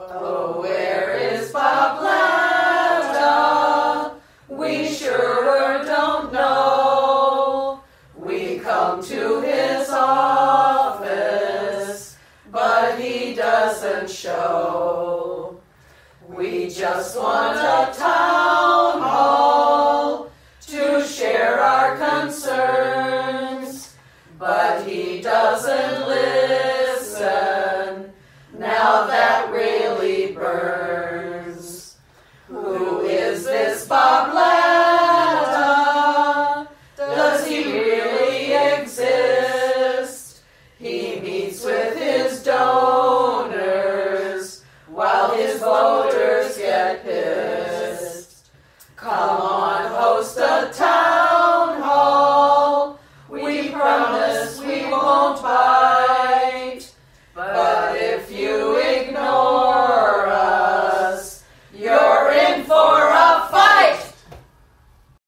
Oh, where is Bob Latta? We sure don't know. We come to his office, but he doesn't show. We just want a town hall to share our concerns, but he doesn't live. this Bob Latta? Does he really exist? He meets with his donors while his voters get pissed. Come on, host a town hall. We promise we won't buy.